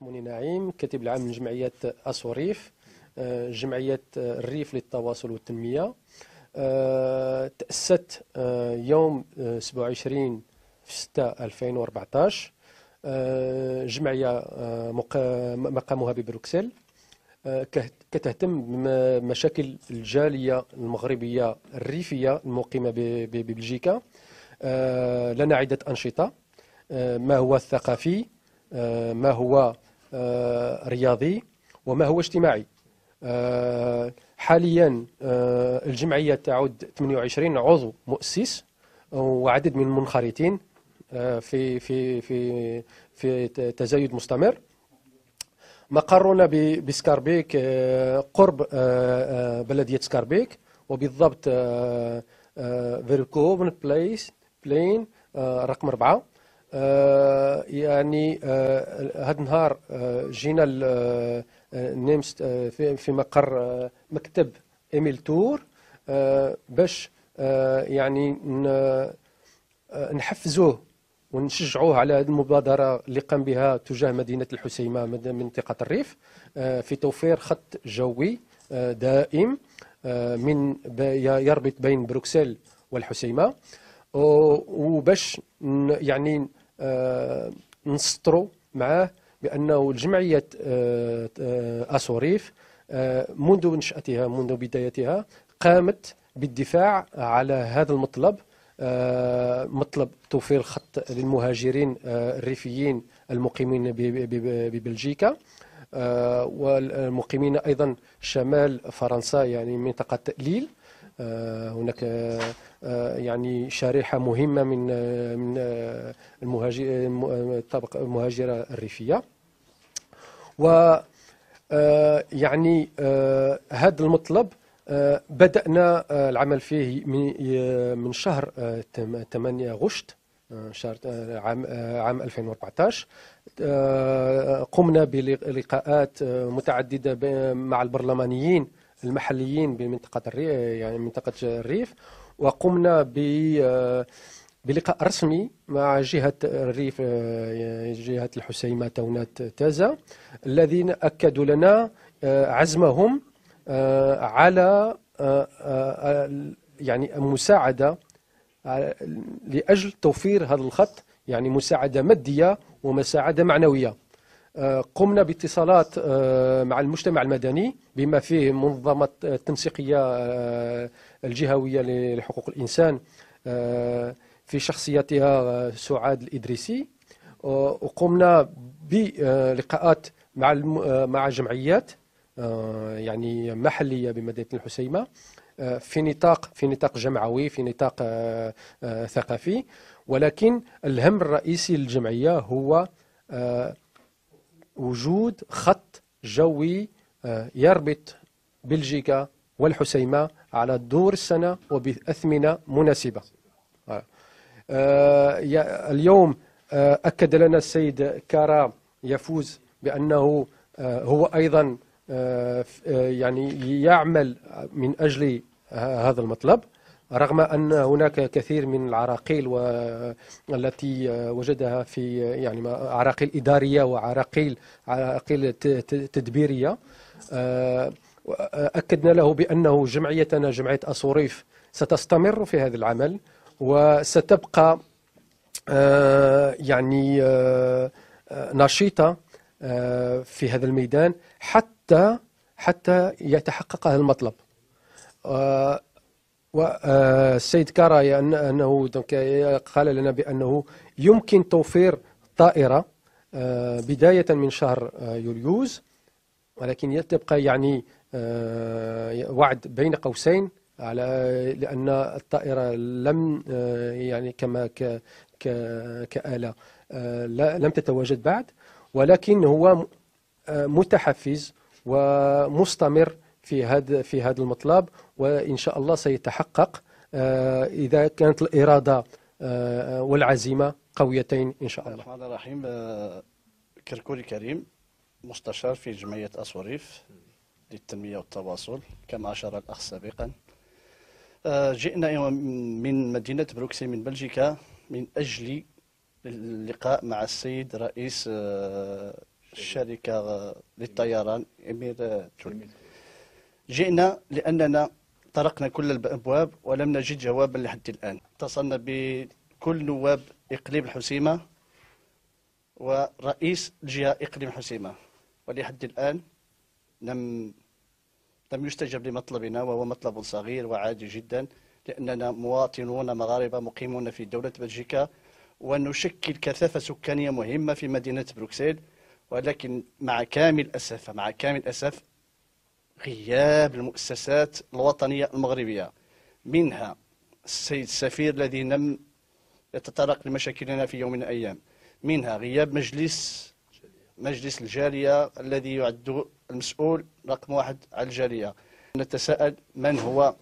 الرحموني نعيم كاتب العام من جمعية أسوريف آه، جمعية الريف للتواصل والتنمية. آه، تأسست آه، يوم 27 في 6 2014 جمعية مقامها ببروكسل. كتهتم بمشاكل الجالية المغربية الريفية المقيمة ببلجيكا. لنا عدة أنشطة. ما هو الثقافي؟ ما هو رياضي وما هو اجتماعي. حاليا الجمعية تعد 28 عضو مؤسس وعدد من المنخرطين في في في في تزايد مستمر. مقرنا بسكاربيك قرب بلدية سكاربيك وبالضبط فيركوفن بليس بلين رقم أربعة. آه، يعني آه، هذا النهار آه، جينا نيمست في مقر مكتب ML Tours باش يعني نحفزوه ونشجعوه على هذه المبادرة اللي قام بها تجاه مدينة الحسيمة منطقة الريف في توفير خط جوي دائم من يربط بين بروكسل والحسيمة وباش يعني آه، نسطروا معاه بأنه الجمعية آه، آه، أسوريف منذ نشأتها منذ بدايتها قامت بالدفاع على هذا المطلب مطلب توفير خط للمهاجرين الريفيين المقيمين ببلجيكا والمقيمين أيضا شمال فرنسا يعني منطقة ليل هناك آه، يعني شريحة مهمة من آه، من آه، الطبقة المهاجرة الريفية. و يعني هذا المطلب بدأنا العمل فيه من شهر 8 غشت شهر عام عام 2014 قمنا بلقاءات متعددة مع البرلمانيين المحليين بمنطقة الريف يعني منطقة الريف وقمنا ب بلقاء رسمي مع جهة الريف جهة الحسيمة تونات تازا الذين أكدوا لنا عزمهم على يعني مساعدة لأجل توفير هذا الخط يعني مساعدة مادية ومساعدة معنوية. قمنا باتصالات مع المجتمع المدني بما فيه منظمة التنسيقية الجهوية لحقوق الإنسان آه، في شخصيتها سعاد الإدريسي. وقمنا بلقاءات مع آه، مع جمعيات آه، يعني محلية بمدينة الحسيمة في نطاق في نطاق جمعوي في نطاق ثقافي. ولكن الهم الرئيسي للجمعية هو وجود خط جوي يربط بلجيكا والحسيمة على دور السنة وبأثمنة مناسبة آه. آه، اليوم آه، أكد لنا السيد كارا يفوز بأنه هو أيضا يعني يعمل من أجل هذا المطلب رغم أن هناك كثير من العراقيل التي وجدها في يعني عراقيل إدارية وعراقيل عراقيل تدبيرية أكدنا له بأنه جمعيتنا جمعية أصوريف ستستمر في هذا العمل وستبقى آه، يعني آه، نشيطة آه، في هذا الميدان حتى حتى يتحقق هذا المطلب. والسيد كارا أنه قال لنا بأنه يمكن توفير طائرة بداية من شهر يوليوز ولكن تبقى يعني آه، وعد بين قوسين على لأن الطائرة لم آه، يعني كما ك كآلة آه، لم تتواجد بعد ولكن هو متحفز ومستمر في هذا في هذا المطلب وإن شاء الله سيتحقق إذا كانت الإرادة والعزيمة قويتين إن شاء الله. الرحمن الرحيم كركوري كريم مستشار في جمعية أسوريف للتنمية والتواصل كما أشار الأخ سابقا. آه، جئنا من مدينة بروكسل من بلجيكا من أجل اللقاء مع السيد رئيس آه، الشركة للطيران ML Tours جئنا لأننا طرقنا كل الأبواب ولم نجد جوابا لحد الآن. اتصلنا بكل نواب إقليم الحسيمة ورئيس الجهة إقليم حسيمة ولحد الآن لم لم يستجب لمطلبنا وهو مطلب صغير وعادي جدا لأننا مواطنون مغاربة مقيمون في دولة بلجيكا ونشكل كثافة سكانية مهمة في مدينة بروكسل ولكن مع كامل الأسف مع كامل الأسف غياب المؤسسات الوطنية المغربية منها السيد السفير الذي لم يتطرق لمشاكلنا في يوم من الأيام منها غياب مجلس مجلس الجالية الذي يعد المسؤول رقم واحد على الجالية. نتساءل من هو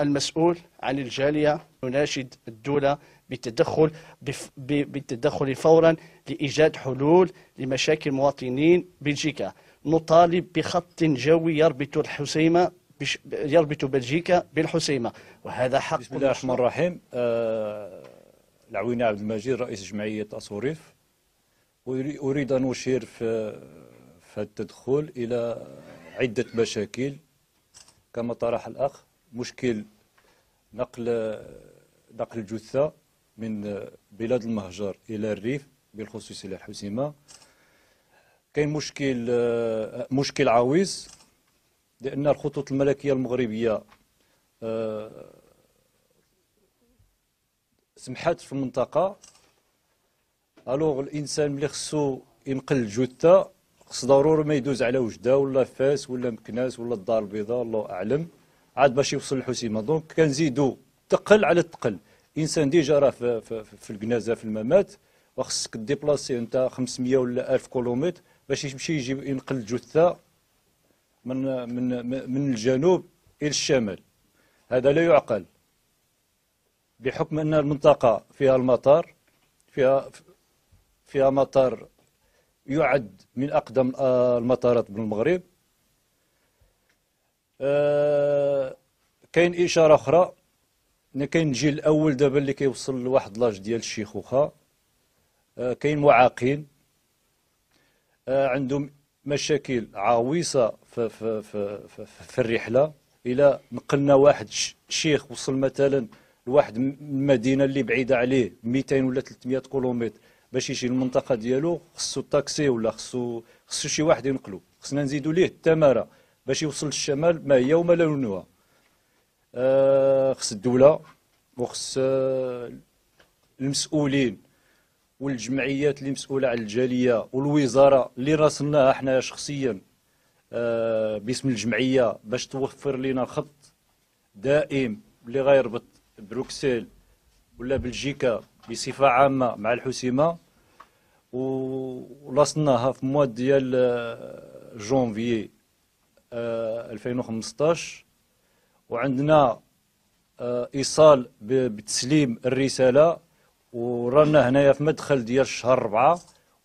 المسؤول عن الجالية؟ نناشد الدولة بالتدخل بالتدخل فورا لإيجاد حلول لمشاكل مواطنين بلجيكا. نطالب بخط جوي يربط الحسيمة يربط بلجيكا بالحسيمة وهذا حق بسم الله الرحمن الرحيم. آه العويني عبد المجيد رئيس جمعية أصوريف. أريد أن أشير في, في التدخل إلى عدة مشاكل. كما طرح الأخ مشكل نقل نقل الجثة من بلاد المهجر إلى الريف بالخصوص إلى الحسيمة. كاين مشكل مشكل عويص لأن الخطوط الملكية المغربية آه، سمحت في المنطقة. alors الإنسان ملي خصو ينقل الجثه خص ضروري ما يدوز على وجدة ولا فاس ولا مكناس ولا الدار البيضاء الله أعلم. عاد باش يوصل للحسيمة. donc كنزيدو تقل على التقل إنسان déjà راه في, في, في الجنازة في الممات وخصك déplacer أنت 500 ولا 1000 كيلومتر. باش يمشي يجيب ينقل الجثه من من من الجنوب إلى الشمال. هذا لا يعقل. بحكم أن المنطقة فيها المطار فيها فيها مطار يعد من أقدم المطارات بالمغرب أه كاين إشارة أخرى. أن كاين الجيل الأول دابا اللي كيوصل لواحد لاج ديال الشيخوخة أه كاين معاقين عندهم مشاكل عويصة في, في, في, في, في الرحلة. إلى نقلنا واحد شيخ وصل مثلا لواحد المدينة اللي بعيدة عليه 200 ولا 300 كيلومتر باش يجي المنطقة ديالو خصو الطاكسي ولا خصو خصو شي واحد ينقلو. خصنا نزيدو ليه التمارة باش يوصل للشمال ما هي وما لونها آه خص الدولة وخص آه المسؤولين. والجمعيات اللي مسؤولة على الجالية والوزارة اللي راسلناها حنا شخصيا آه باسم الجمعية باش توفر لنا خط دائم اللي غيربط بروكسل ولا بلجيكا بصفة عامة مع الحسيمة. ولصناها في مواد ديال آه، جونفي 2015 آه، وعندنا إيصال بتسليم الرسالة. ورانا هنايا في مدخل ديال شهر ربعة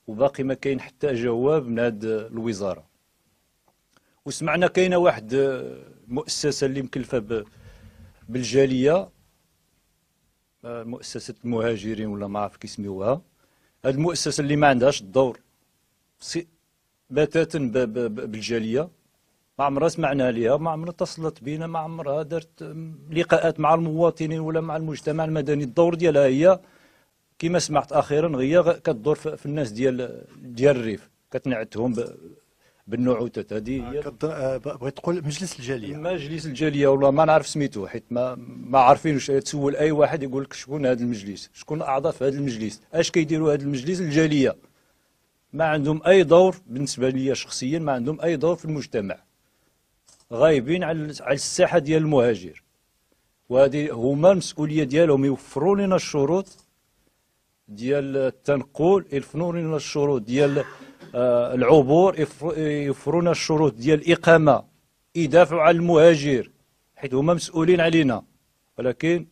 وباقي ما كاين حتى جواب من هاد الوزارة. وسمعنا كاينة واحد المؤسسه اللي مكلفة بالجالية مؤسسة المهاجرين ولا ما عرف كيسميوها. هذه المؤسسة اللي ما عندهاش الدور بتاتا بالجالية. ما عمرها سمعنا لها ما عمرها اتصلت بنا ما عمرها دارت لقاءات مع المواطنين ولا مع المجتمع المدني. الدور ديالها هي كما سمعت أخيرا هي كتدور في الناس ديال ديال الريف. كتنعتهم بالنعوتات هذه هي آه، بغيت تقول مجلس الجالية. مجلس الجالية والله ما نعرف سميتو حيت ما ما عارفين واش تسول أي واحد يقول لك شكون هذا المجلس شكون اعضاء في هذا المجلس أش كيديروا هذا المجلس؟ الجالية. ما عندهم أي دور بالنسبة لي شخصيا ما عندهم أي دور في المجتمع. غايبين على على الساحة ديال المهاجر. وهذه هما المسؤولية ديالهم يوفروا لنا الشروط ديال التنقل يوفروا لنا الشروط ديال آه، العبور يفرون الشروط ديال الإقامة يدافعوا على المهاجر حيث هما مسؤولين علينا. ولكن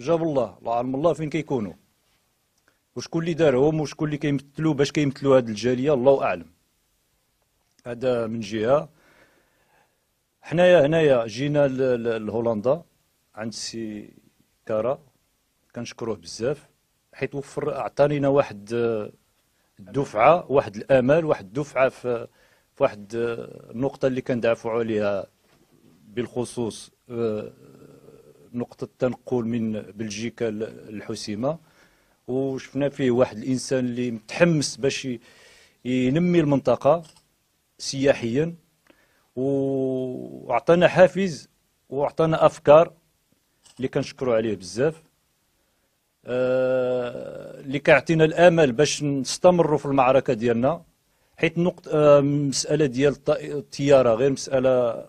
جاب الله الله الله فين كيكونوا. وشكون اللي دارهم وشكون اللي كيمثلوا باش كيمثلوا هذه الجالية الله أعلم. هذا من جهة. حنايا هنايا جينا لهولندا عند سي كارا. كنشكروه بزاف حيت وفر اعطانينا واحد الدفعة واحد الامل واحد الدفعة في واحد آه، النقطة اللي كندافعوا عليها بالخصوص آه، نقطة التنقل من بلجيكا للحسيمه وشفنا فيه واحد الإنسان اللي متحمس باش ينمي المنطقة سياحيا. وعطانا حافز وعطانا أفكار اللي كنشكروا عليه بزاف. آه، اللي كيعطينا الآمل باش نستمروا في المعركة ديالنا حيت نقط آه، مسألة ديال الط- الطيارة غير مسألة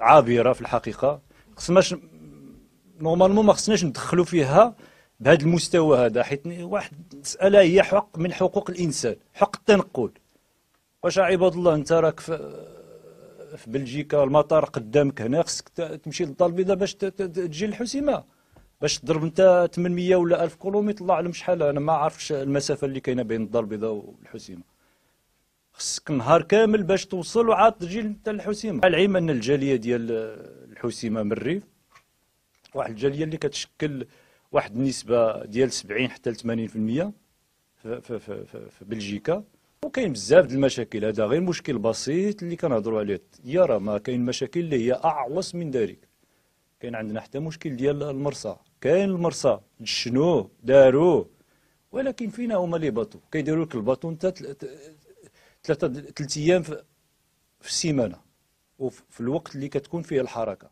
عابرة في الحقيقة. خصناش نورمالمون ما خصناش ندخلوا فيها بهذا المستوى هذا حيت واحد مسألة هي حق من حقوق الإنسان حق التنقل. واش عباد الله أنت راك في في بلجيكا المطار قدامك هنا خصك تمشي للدار البيضاء باش تجي للحسيمه باش تضرب انت 800 ولا 1000 كيلومتر الله أعلم شحال. أنا ما عارفش المسافة اللي كاينة بين الدار البيضاء والحسيمة. خصك نهار كامل باش توصل وعاد تجي انت للحسيمه العلم أن الجالية ديال الحسيمة من الريف واحد الجالية اللي كتشكل واحد النسبة ديال 70 حتى ل 80% في, في, في, في, بلجيكا. وكاين بزاف د المشاكل. هذا غير مشكل بسيط اللي كنهضروا عليه. يا راه ما كاين مشاكل اللي هي أعوص من ذلك. كاين عندنا حتى مشكل ديال المرصى كاين المرصى دشنوه داروه ولكن فينا هما لي باطو كيديروا لك الباطو انت ثلاثة ثلاث أيام في السيمانة. وفي الوقت اللي كتكون فيه الحركة.